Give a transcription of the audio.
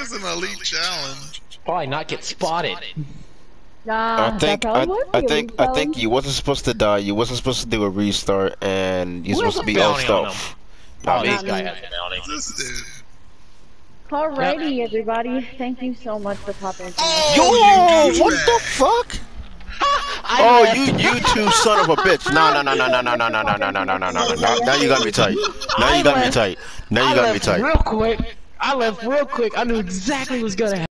is an elite challenge. Probably not get spotted. Nah, I think I. I think was, I think um, you wasn't supposed to die. You wasn't supposed to do a restart, and you're Who supposed to be all stuff. Oh, this guy has bounty. This dude. Alrighty, everybody. Thank you so much for popping in. Oh, Yo, what the fuck? I Oh, you you two son of a bitch! No no no no no no no no no no no no no no no. Now you got me tight. Now you got me tight. Now you got me left tight. real quick. I left real quick. I knew exactly what was gonna happen.